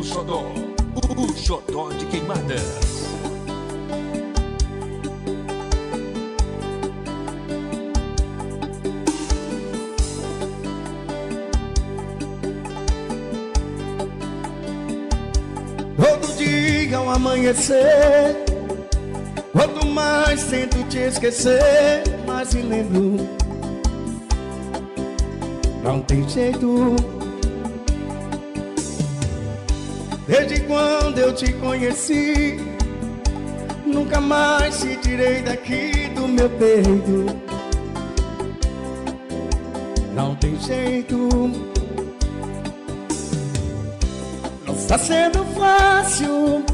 Grupo Xodó, o Xodó de Queimadas. Todo dia ao amanhecer Quanto mais tento te esquecer Mais me lembro Não tem jeito quando eu te conheci Nunca mais te tirei daqui do meu peito. Não tem jeito. Não está sendo fácil.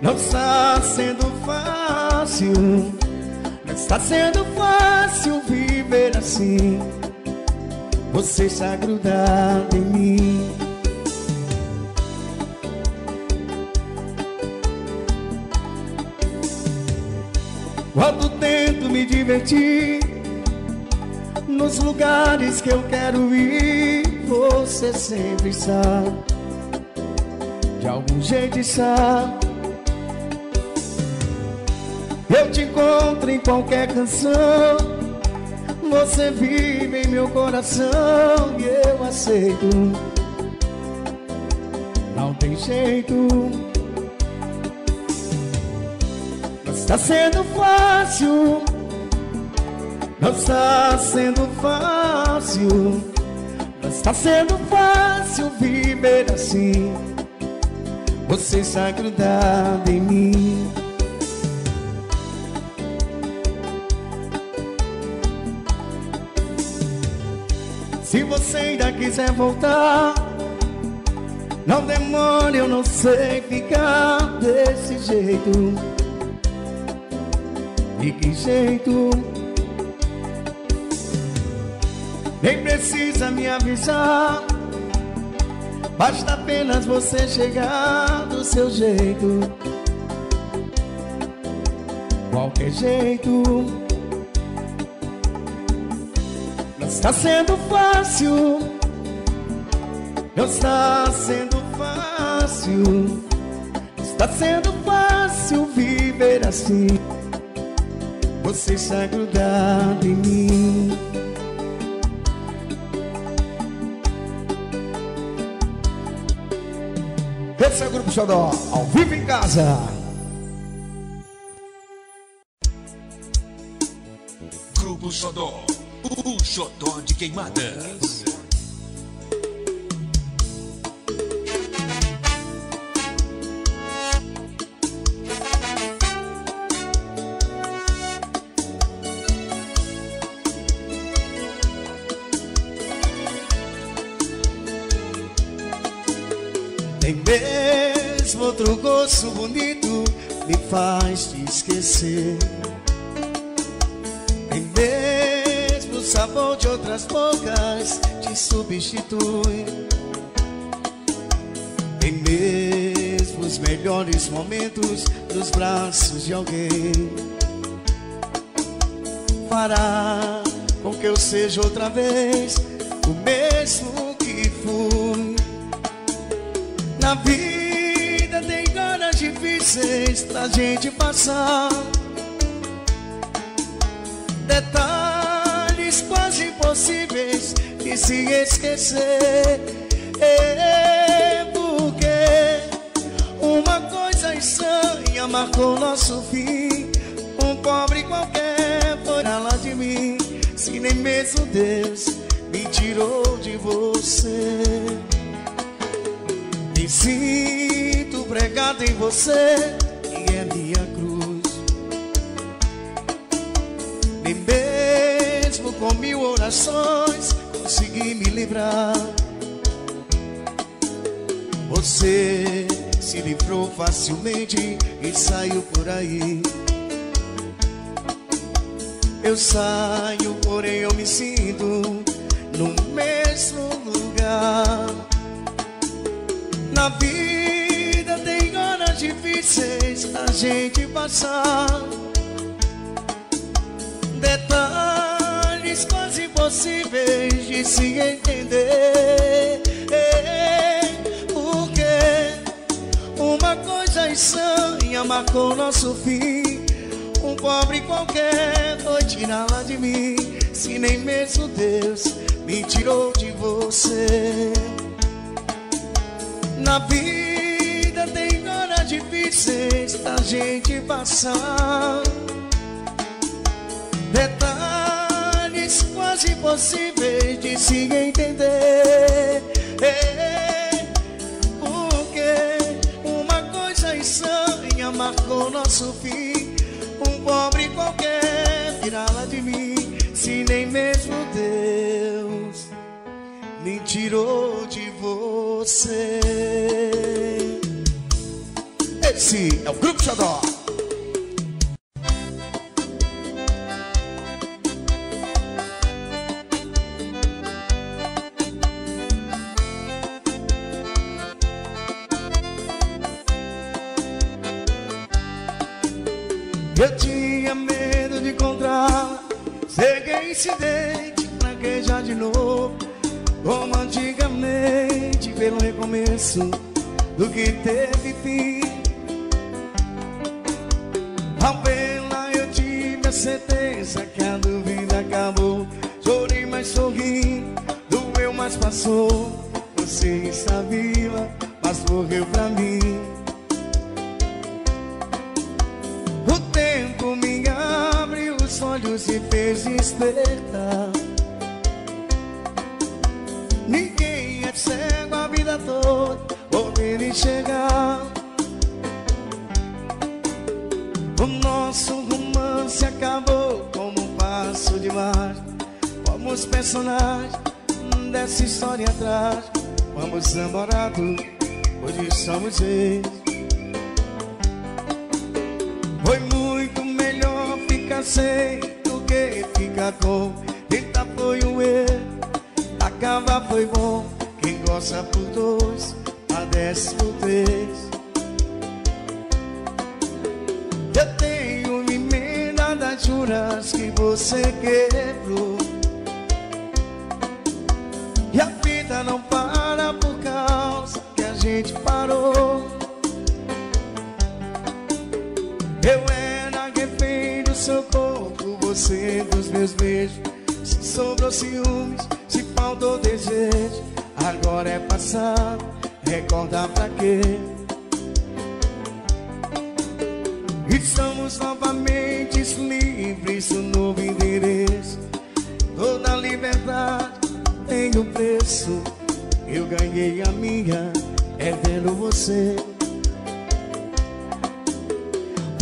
Não está sendo fácil. Não está sendo fácil viver assim. Você está grudado em mim me divertir Nos lugares que eu quero ir. Você sempre está De algum jeito está Eu te encontro em qualquer canção. Você vive em meu coração E eu aceito. Não tem jeito. Está sendo fácil, não está sendo fácil, não está sendo fácil viver assim. Você está grudado em mim. Se você ainda quiser voltar, não demore, eu não sei ficar desse jeito. De que jeito? Precisa me avisar. Basta apenas você chegar do seu jeito. Qualquer jeito. Não está sendo fácil. Não está sendo fácil. Está sendo fácil viver assim. Você está grudado em mim. É Grupo Xodó, ao vivo em casa. Grupo Xodó, o Xodó de Queimadas. Outro gosto bonito me faz te esquecer. Tem mesmo sabor de outras bocas te substitui. Tem mesmo os melhores momentos nos braços de alguém. Fará com que eu seja outra vez o mesmo que fui. Na vida difíceis pra gente passar. Detalhes quase impossíveis de se esquecer. É porque uma coisa estranha marcou nosso fim. Um pobre qualquer fora lá de mim. Se nem mesmo Deus me tirou de você. Me pregado em você e é minha cruz. Nem mesmo com mil orações consegui me livrar. Você se livrou facilmente e saiu por aí. Eu saio, porém eu me sinto no mesmo lugar. Na vida Seis a gente passar Detalhes quase impossíveis de se entender. Porque uma coisa é estranha marcou nosso fim. Um pobre qualquer foi tirá-la de mim Se nem mesmo Deus me tirou de você. Na vida difíceis da gente passar. Detalhes quase impossíveis de se entender. Porque uma coisa estranha marcou nosso fim. Um pobre qualquer tirá-la de mim, se nem mesmo Deus me tirou de você. Esse é o Grupo Xodó. Eu tinha medo de encontrar Cheguei incidente, fraquejar de novo Como antigamente, pelo recomeço Do que teve fim nosso romance acabou como um passo de mar. Fomos personagens dessa história atrás. Fomos namorados, hoje somos ex. Foi muito melhor ficar sem do que ficar com. Tentar foi um erro, acabar foi bom. Quem gosta por dois, padece por três. Que você quebrou. E a vida não para por causa que a gente parou. Eu era refém do seu corpo, você dos meus beijos. Se sobrou ciúmes, se faltou desejo, agora é passado, recordar pra quê? Estamos novamente livres, um novo endereço. Toda liberdade tem um preço. Eu ganhei a minha, é vendo você.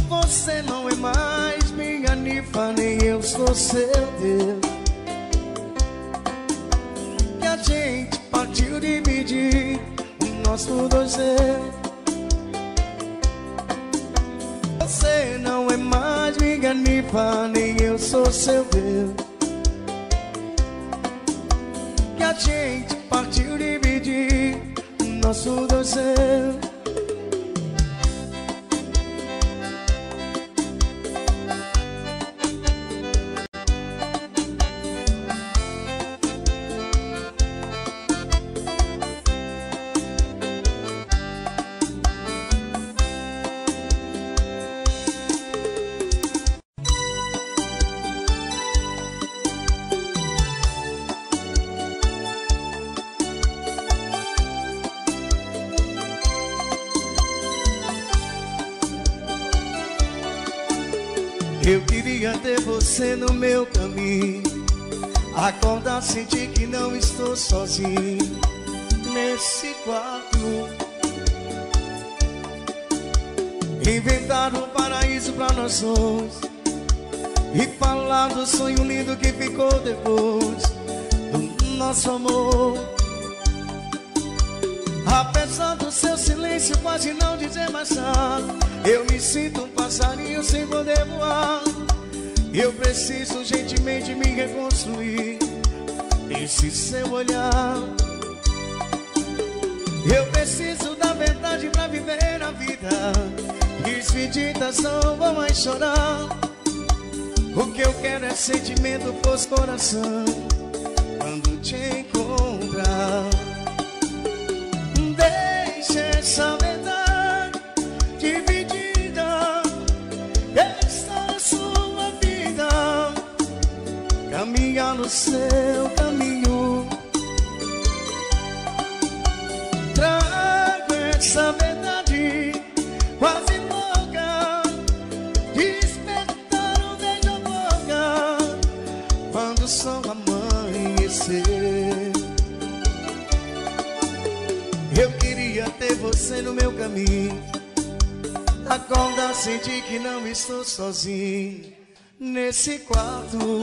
Você não é mais minha nifa, nem eu sou seu Deus. Que a gente partiu dividir o nosso dois nifa, nem eu sou seu Deus. Meu caminho. Acordar, sentir que não estou sozinho nesse quarto. Inventar um paraíso pra nós dois. E falar do sonho lindo que ficou depois do nosso amor. Apesar do seu silêncio quase não dizer mais nada Eu me sinto um passarinho sem poder voar Eu preciso urgentemente me reconstruir. Esse seu olhar. Eu preciso da verdade pra viver a vida. Despedidas não vão mais chorar. O que eu quero é sentimento, pós coração essa verdade quase louca, despertar o beijo a boca quando o sol amanhecer. Eu queria ter você no meu caminho. Acorda, sentir que não estou sozinho nesse quarto.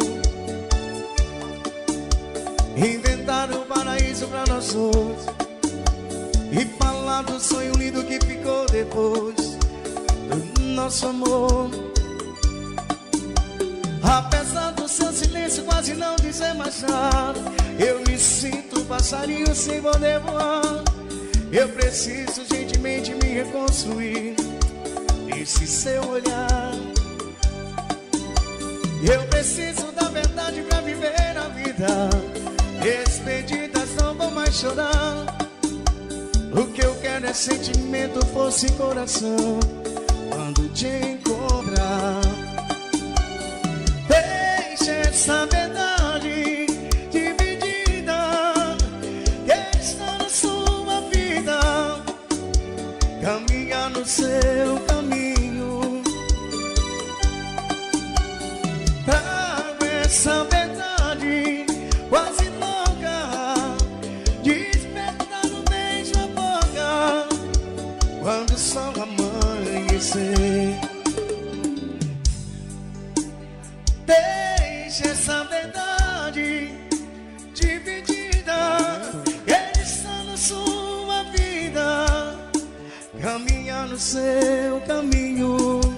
Inventar um paraíso pra nós dois e falar do sonho lindo que ficou depois do nosso amor. Apesar do seu silêncio quase não dizer mais nada, eu me sinto passarinho sem poder voar. Eu preciso gentilmente me reconstruir nesse seu olhar. Eu preciso da verdade pra viver a vida. Despedidas não vou mais chorar. Quero é sentimento, força e coração. Quando te encontrar, deixa essa verdade caminha no seu caminho.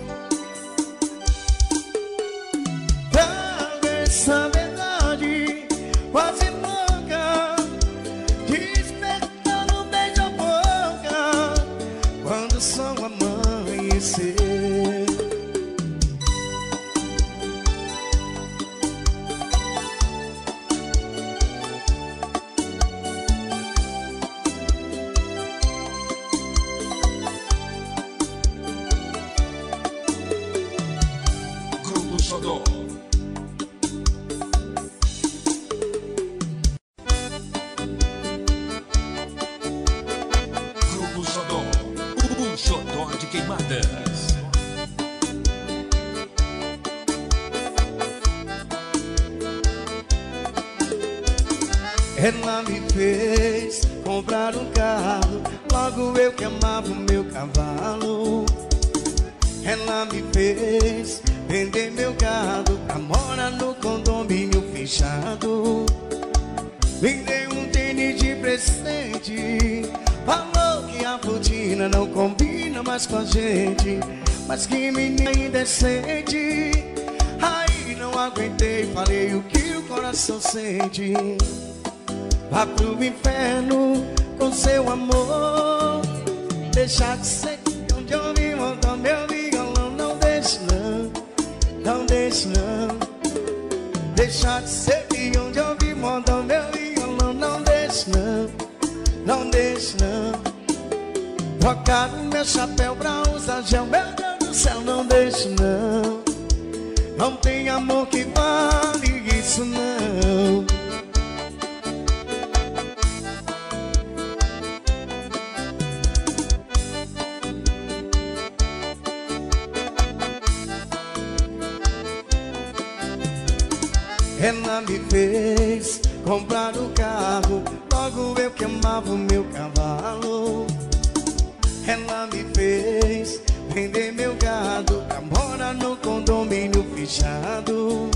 Deixa de ser de onde eu me montar meu violão. Não deixe não, não deixe não. Trocar o meu chapéu pra usar gel. Meu Deus do céu, não deixe não. Não tem amor que vale isso não. Ela me fez comprar o carro, logo eu que amava o meu cavalo. Ela me fez vender meu gado pra morar no condomínio fechado.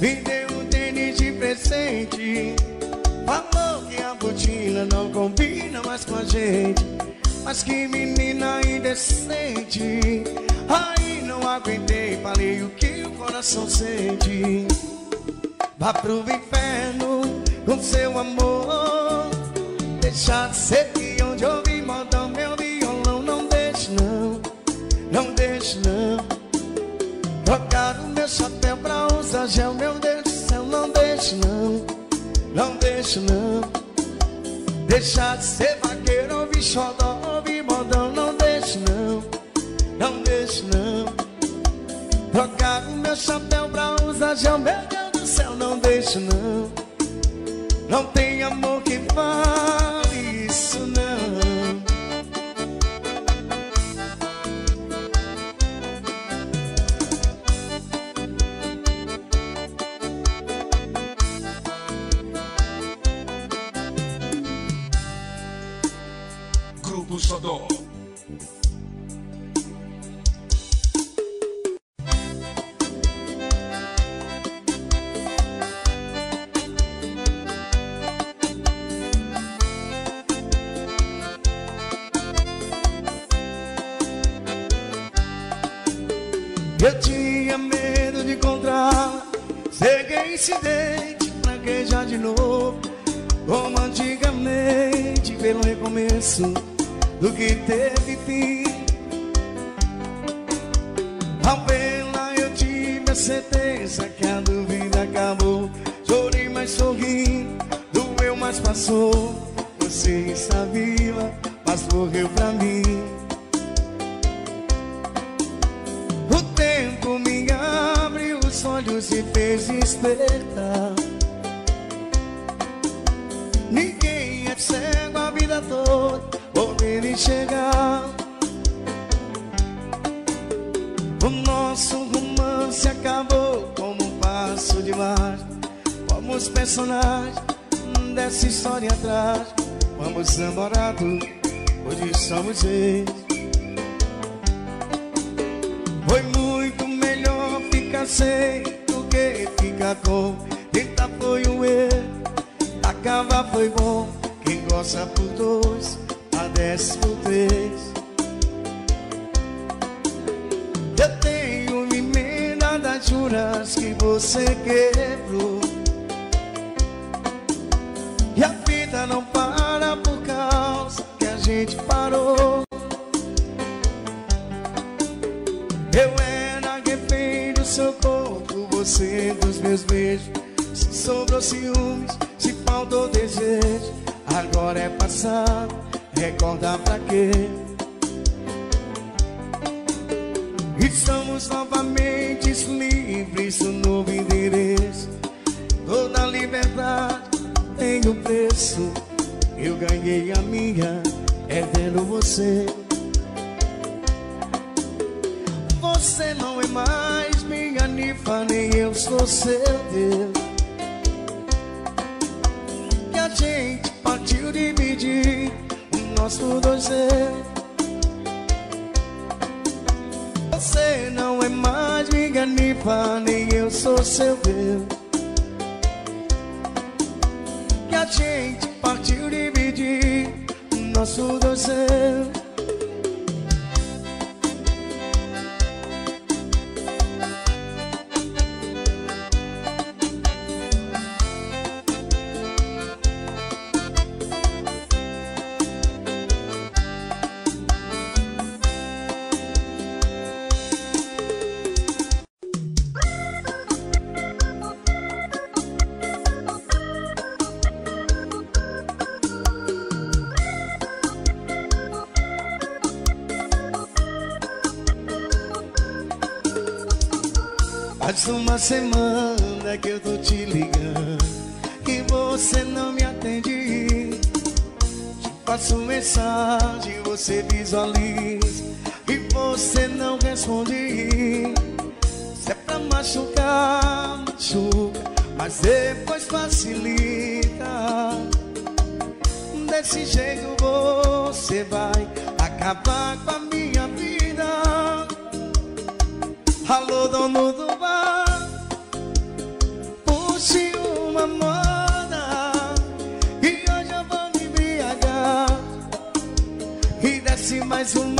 Me deu um tênis de presente, falou que a botina não combina mais com a gente. Mas que menina indecente, aí não aguentei, falei o que o coração sente. Vá pro inferno com seu amor. Deixa de ser de onde eu vim meu violão. Não deixe não, não deixe não. Trocar o meu chapéu pra usar gel, meu Deus do céu. Não deixe não, não deixe não. Deixa de ser vaqueiro, ouvir xodó, ouvir modão. Não deixe não, não deixe não. Trocar o meu chapéu pra usar gel, meu Deus deixe não. Não tem amor que vale que você quebrou. E a vida não para por causa que a gente parou. Eu era refém do seu corpo, você dos meus beijos. Se sobrou ciúmes, se faltou desejo, agora é passado, recordar pra quê? Estamos novamente livres no novo endereço. Toda liberdade tem um preço. Eu ganhei a minha, é vendo você. Você não é mais minha nifa, nem eu sou seu Deus. Que a gente partiu dividir o nosso dois nifa, nem eu sou seu Deus. Faz uma semana que eu tô te ligando E você não me atende. Te passo mensagem, você visualiza E você não responde. Se é pra machucar, machuca Mas depois facilita. Desse jeito você vai acabar com a minha vida. Alô, dono do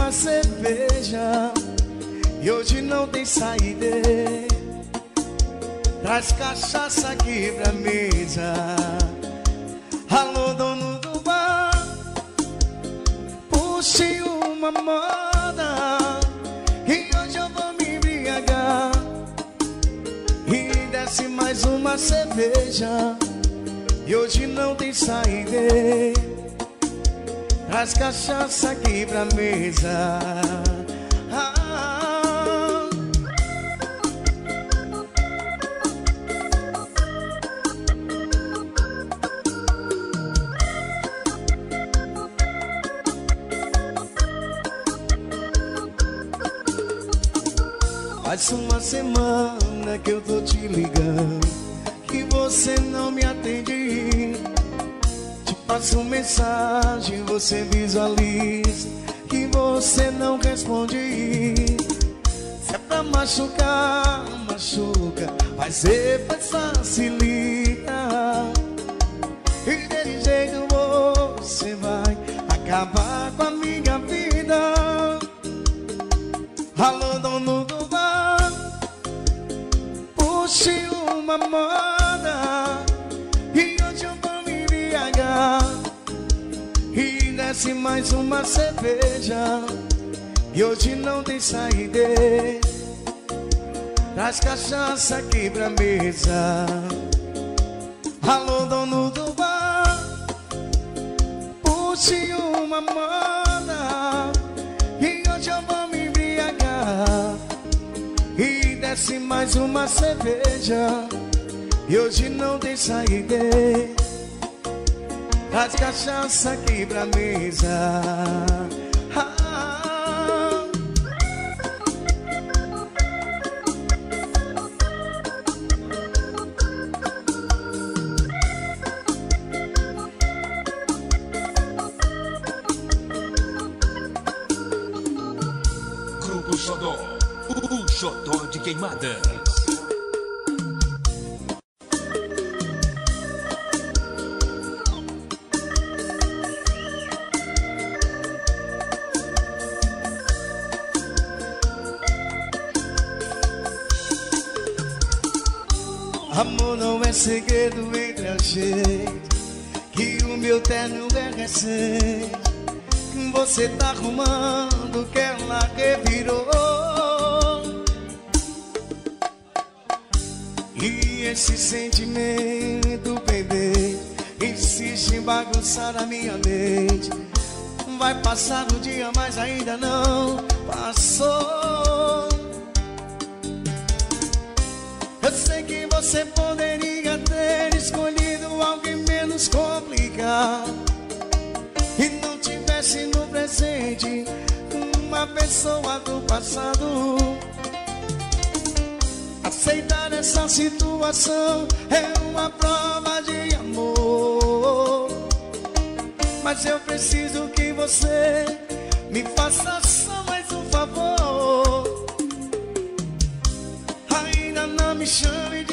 uma cerveja E hoje não tem saída. Traz cachaça aqui pra mesa. Alô, dono do bar Puxe uma moda. E hoje eu vou me embriagar. E desce mais uma cerveja E hoje não tem saída Traz cachaça aqui pra mesa ah. Faz uma semana que eu tô te ligando Passo mensagem, você visualiza Que você não responde. Se é pra machucar, machuca Mas depois facilita. E desse jeito você vai acabar com a minha vida. Alô, dono do bar Puxe uma moda Desce mais uma cerveja. E hoje não tem saída. Traz cachaça aqui pra mesa. Alô, dono do bar. Puxe uma moda. E hoje eu vou me e desce mais uma cerveja. E hoje não tem saída Traz cachaça aqui pra mesa ah. Grupo Xodó, o xodó de queimadas. Segredo entre a gente Que o meu terno é recente. Você tá arrumando que ela revirou E esse sentimento pendente Insiste em bagunçar a minha mente. Vai passar o dia, mas ainda não passou. Eu sei que você poderia escolhido alguém menos complicado. E não tivesse no presente uma pessoa do passado. Aceitar essa situação é uma prova de amor. Mas eu preciso que você me faça só mais um favor. Ainda não me chame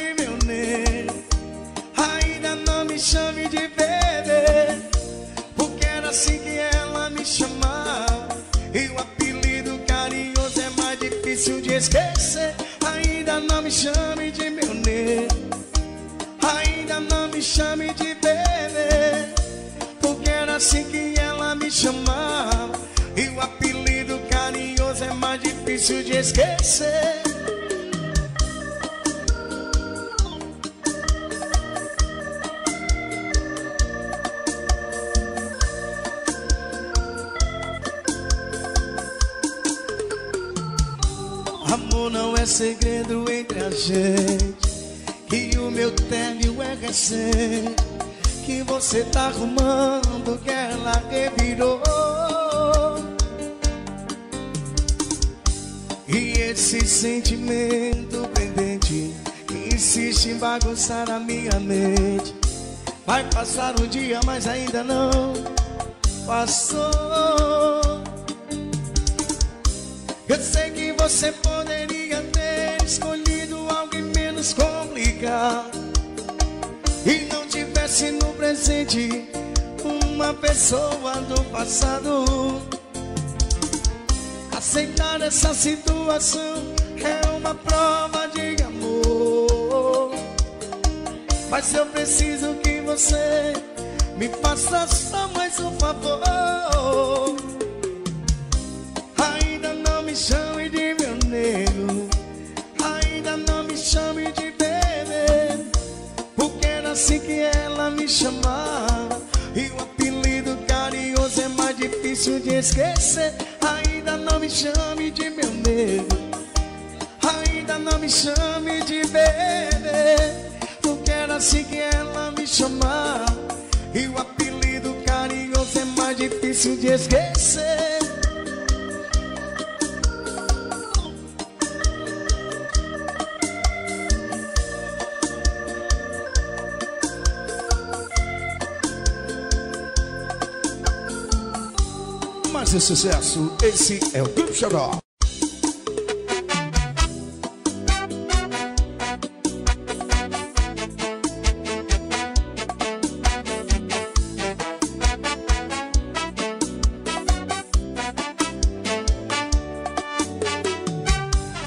chame de bebê Porque era assim que ela me chamava. E o apelido carinhoso é mais difícil de esquecer. Ainda não me chame de meu nego Ainda não me chame de bebê Porque era assim que ela me chamava. E o apelido carinhoso é mais difícil de esquecer Amor não é segredo entre a gente Que o meu término é recente Que você tá arrumando que ela revirou E esse sentimento pendente Insiste em bagunçar a minha mente Vai passar o dia, mas ainda não passou você poderia ter escolhido alguém menos complicado. E não tivesse no presente uma pessoa do passado. Aceitar essa situação é uma prova de amor. Mas eu preciso que você me faça só mais um favor. Ainda não me chame de chame de bebê Porque era assim que ela me chamava. E o apelido carinhoso é mais difícil de esquecer. Ainda não me chame de meu nego Ainda não me chame de bebê Porque era assim que ela me chamava. E o apelido carinhoso é mais difícil de esquecer fazer sucesso. Esse é o Clube Xodó.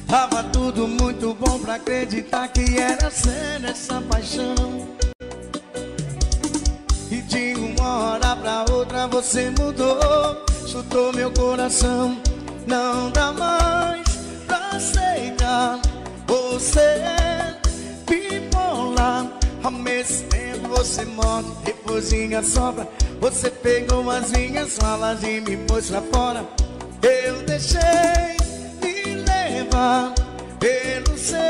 Tava tudo muito bom pra acreditar que era séria coração. Não dá mais pra aceitar. Você é bipolar. Ao mesmo tempo você morre, depois vinha sobra. Você pegou as minhas falas e me pôs pra fora. Eu deixei me levar pelo seu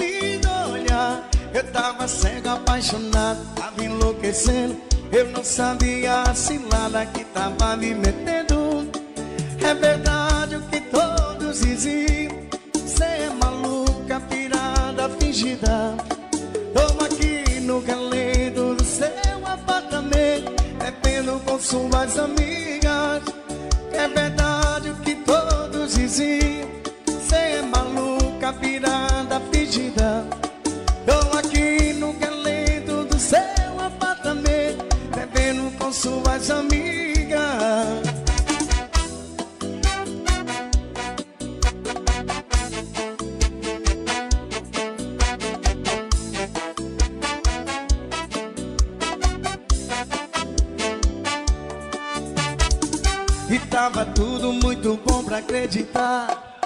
lindo olhar. Eu tava cego, apaixonado, tava enlouquecendo. Eu não sabia a cilada que tava me metendo. É verdade o que todos diziam. Cê é maluca, pirada, fingida. Tô aqui no galento do seu apartamento, bebendo com suas amigas. Muito bom pra acreditar.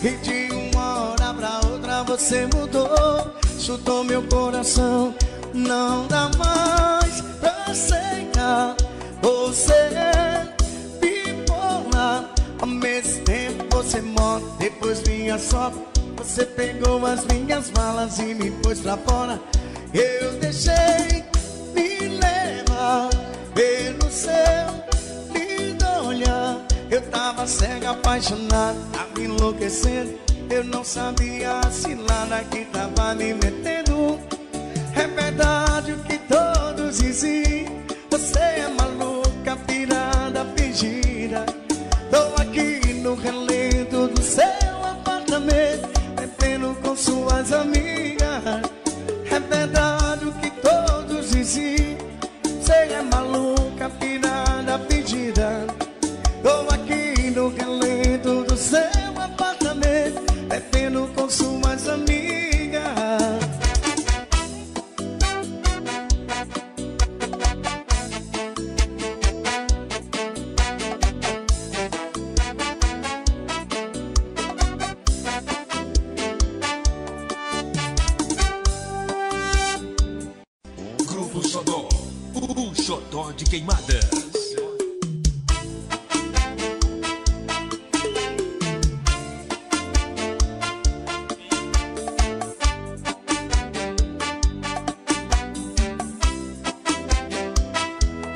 E de uma hora pra outra você mudou, chutou meu coração. Não dá mais pra aceitar. Você é bipolar. Ao mesmo tempo você morre, depois vinha só. Você pegou as minhas malas e me pôs pra fora. Eu deixei pelo seu lindo olhar. Eu tava cega, apaixonado, tava enlouquecendo. Eu não sabia a cilada que tava me metendo. É verdade o que todos diziam. Você é maluca, pirada, fingida. Tô aqui no relento do seu apartamento, bebendo com suas amigas. Pirada, fingida. Tô aqui no relento do seu apartamento, bebendo com suas amigas. Grupo Xodó, o xodó de queimadas.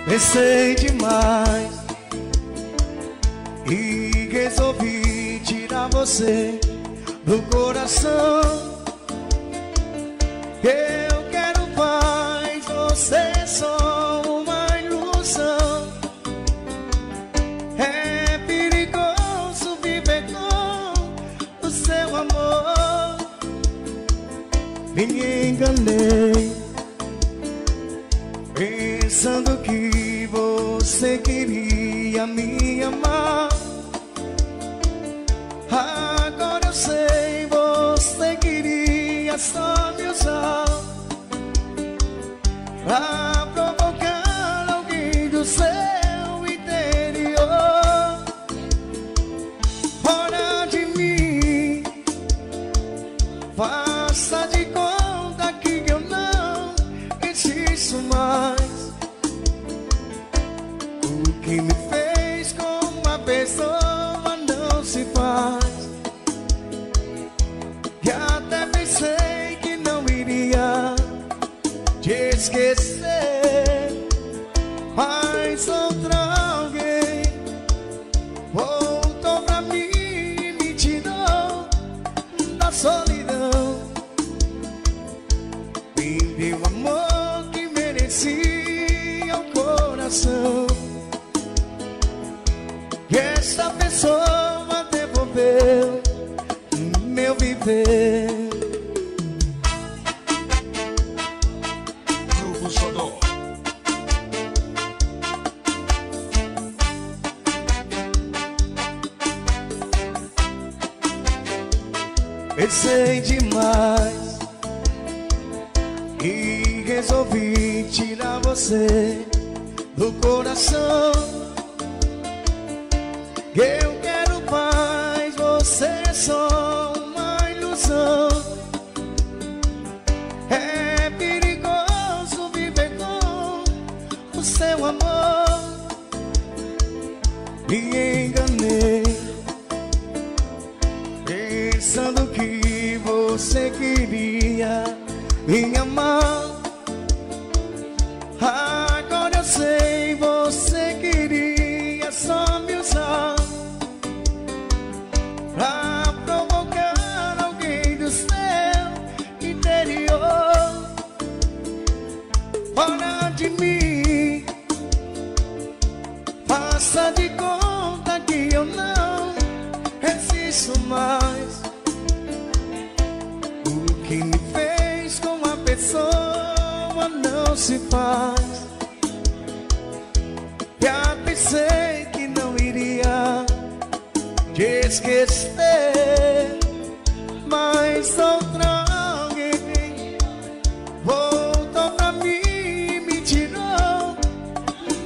Pensei demais e resolvi tirar você do coração. Eu quero paz, você é só uma ilusão. É perigoso viver com o seu amor. Me enganei pensando que você queria me amar. Agora eu sei, você queria só Pensei demais e resolvi tirar você do coração. Eu faz. Já pensei que não iria te esquecer, mas outra alguém voltou pra mim e me tirou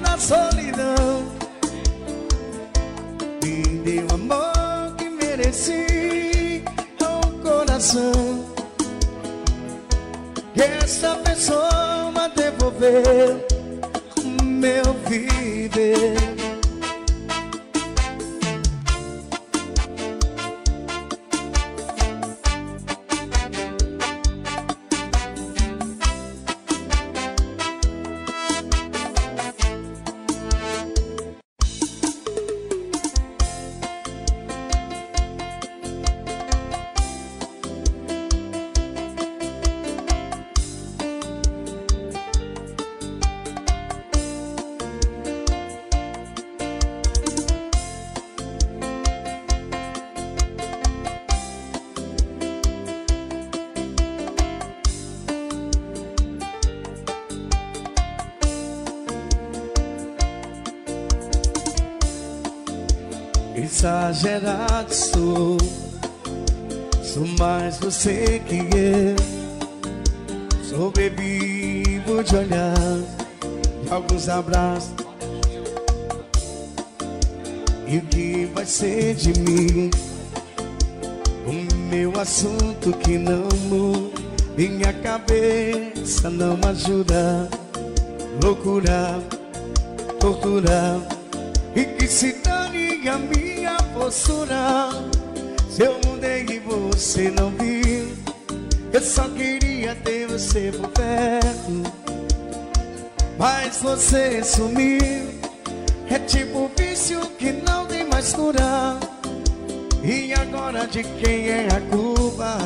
da solidão. Me deu amor que mereci ao coração. Que essa pessoa o meu viver. Você que eu. Sobrevivo de olhar, de alguns abraços. E o que vai ser de mim? O meu assunto que não muda, minha cabeça não ajuda. Loucura, tortura, e que se dane a minha postura. Se eu mudei e você não eu só queria ter você por perto. Mas você sumiu, é tipo vício que não tem mais cura. E agora de quem é a culpa?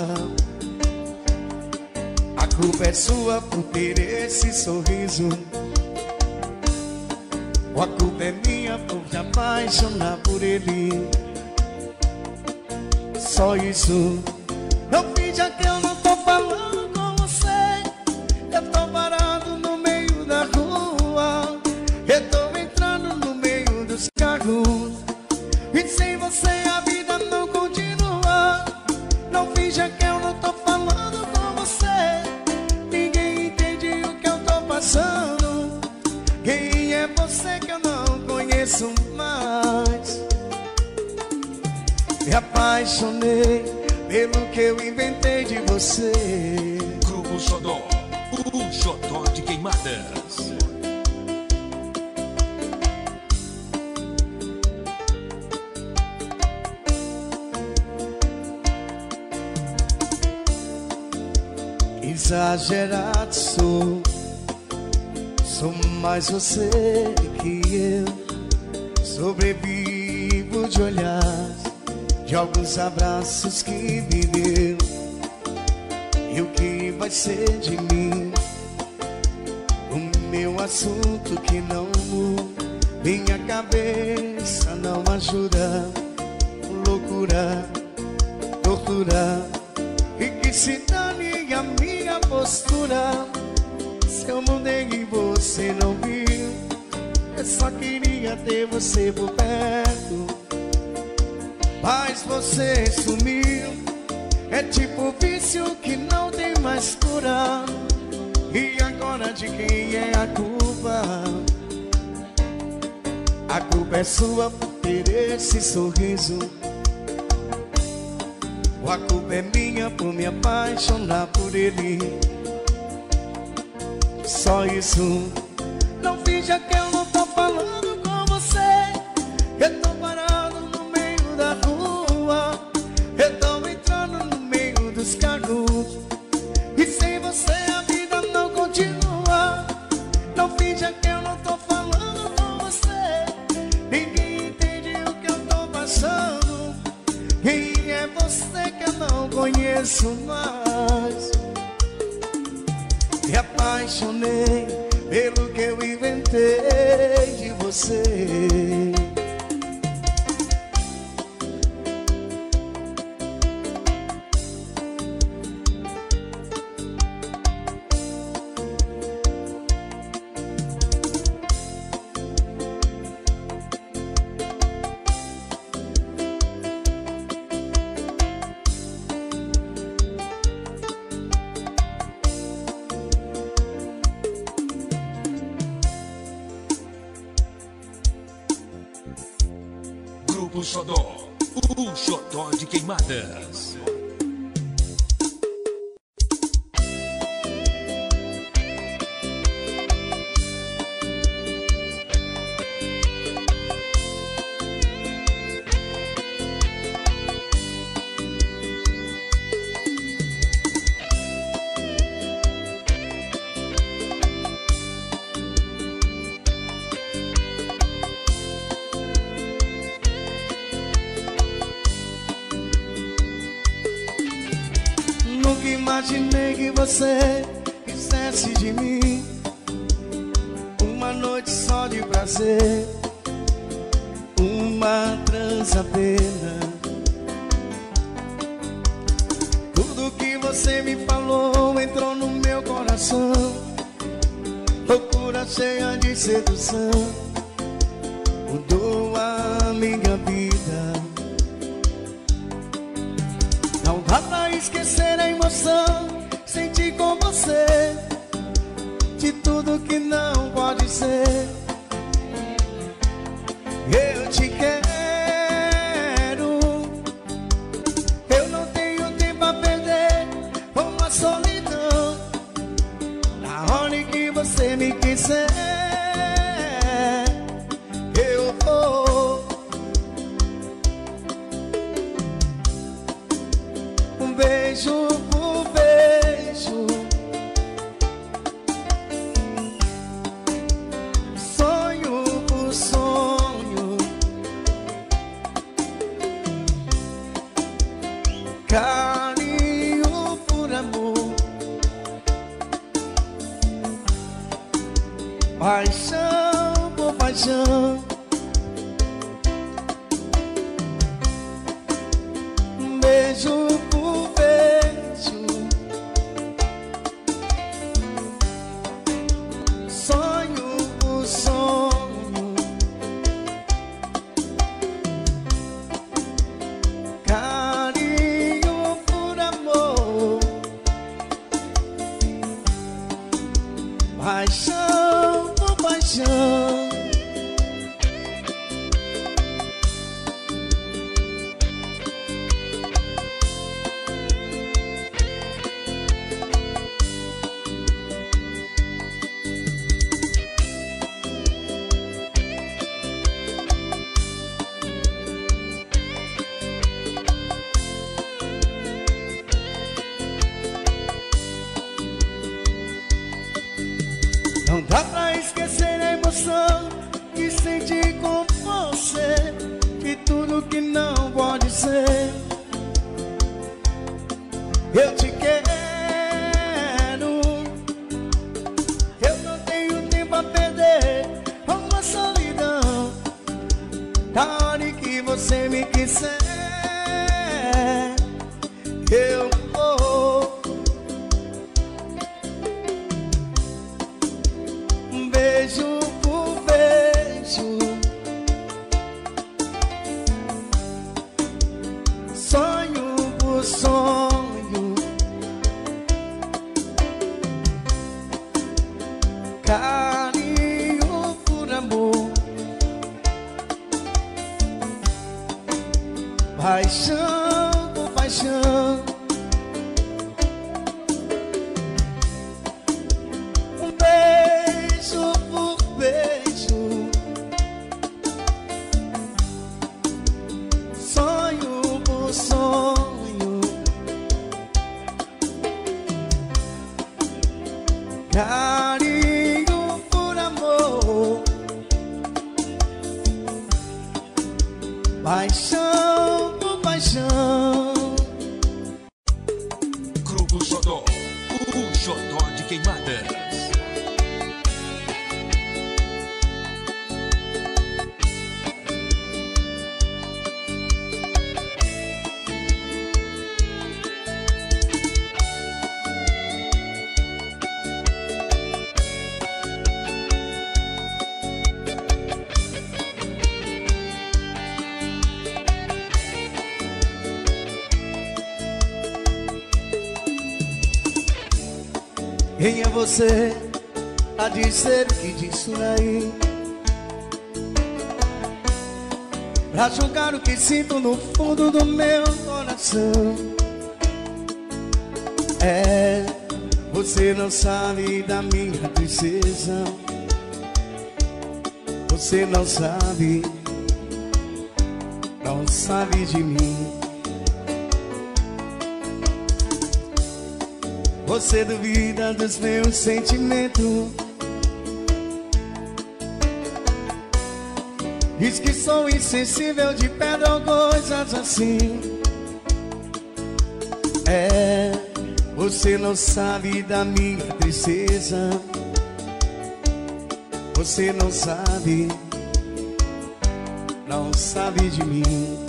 A culpa é sua por ter esse sorriso. Ou a culpa é minha por te apaixonar por ele. Só isso. Apaixonei pelo que eu inventei de você. Grupo Xodó. O Xodó de Queimadas. Exagerado sou, sou mais você que eu. Sobrevivo de olhar, de alguns abraços que me deu. E o que vai ser de mim? O meu assunto que não minha cabeça não ajuda. Loucura, tortura, e que se dane a minha postura. Se eu mudei e você não viu, eu só queria ter você por perto. Mas você sumiu. É tipo vício que não tem mais cura. E agora de quem é a culpa? A culpa é sua por ter esse sorriso. Ou a culpa é minha por me apaixonar por ele. Só isso. Não finja que eu não tô falando com você. Eu tô say paixão por Paixão você a dizer que diz por aí? Pra julgar o que sinto no fundo do meu coração. É, você não sabe da minha tristeza. Você não sabe, não sabe de mim Você duvida dos meus sentimentos. Diz que sou insensível de pedra ou coisas assim. É, você não sabe da minha tristeza. Você não sabe, não sabe de mim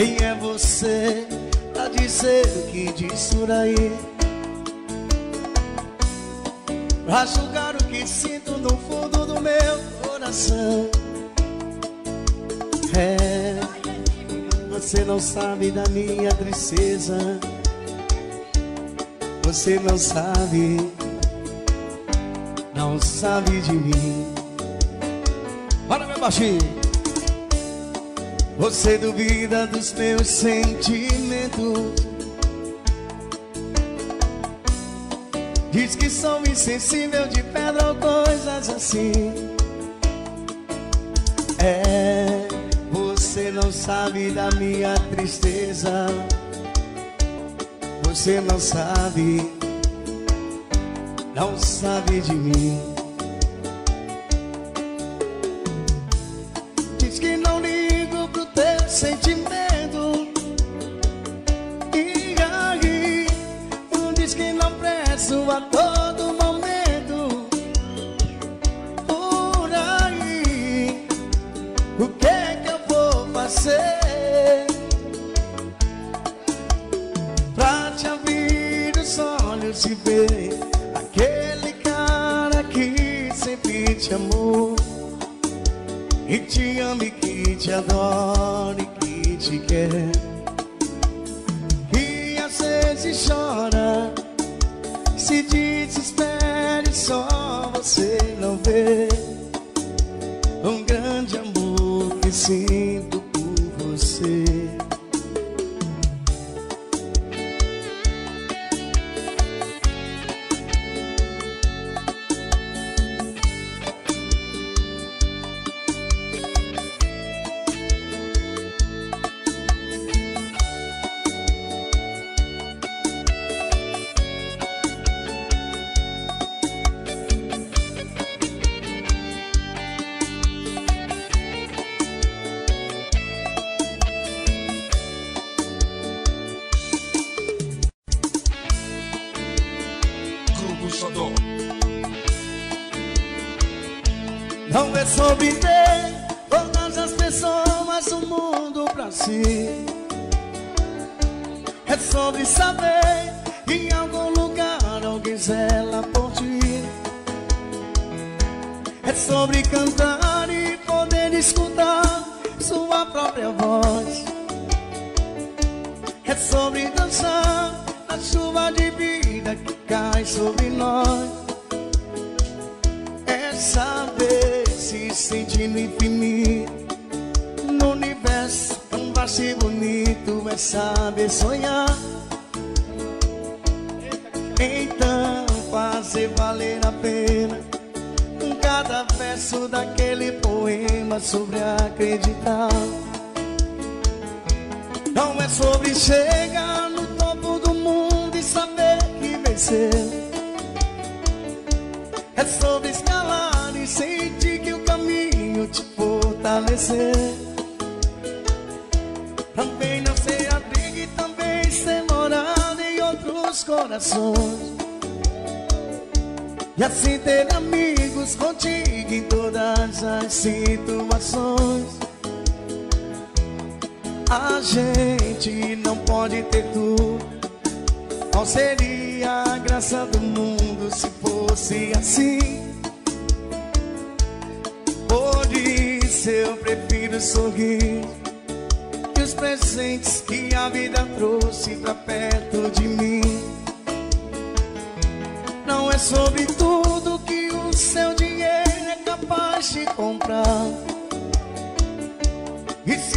Quem é você a dizer o que diz por aí? Pra julgar o que sinto no fundo do meu coração. É, você não sabe da minha tristeza. Você não sabe, não sabe de mim. Para, meu baixinho. Você duvida dos meus sentimentos. Diz que sou insensível de pedra ou coisas assim. É, você não sabe da minha tristeza. Você não sabe, não sabe de mim às vezes chora, se desespere, só você não vê. Um grande amor que sinto Não é sobre chegar no topo do mundo e saber que venceu é sobre escalar e sentir que o caminho te fortalecer. Também não ser abrigo e também ser morada em outros corações. E assim ter amigos contigo em todas as situações. A gente não pode ter tudo. Qual seria a graça do mundo se fosse assim? Por isso eu prefiro sorrir que os presentes que a vida trouxe pra perto de mim. Não é sobre tudo que o seu dinheiro é capaz de comprar.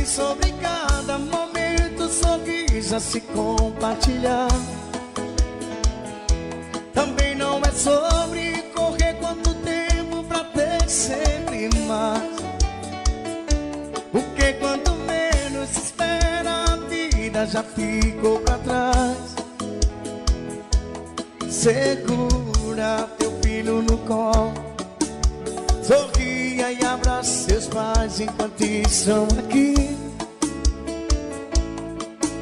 Sobre cada momento sorriso a se compartilhar. Também não é sobre correr quanto tempo pra ter sempre mais. Porque quanto menos espera a vida já ficou pra trás. Segura teu filho no colo. Sorria e abraça seus pais enquanto estão aqui.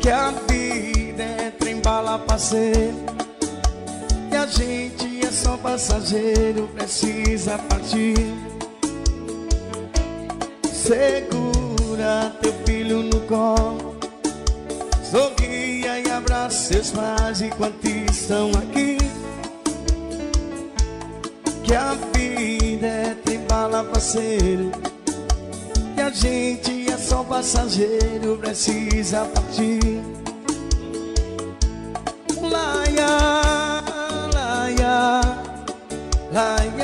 Que a vida é trem bala passeio que a gente é só passageiro, precisa partir. Segura teu filho no colo, sorria e abraça seus pais enquanto estão aqui. Que a vida é bala parceiro, que a gente é só passageiro, precisa partir. Laia, laia, laia,